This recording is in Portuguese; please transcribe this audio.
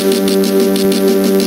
Música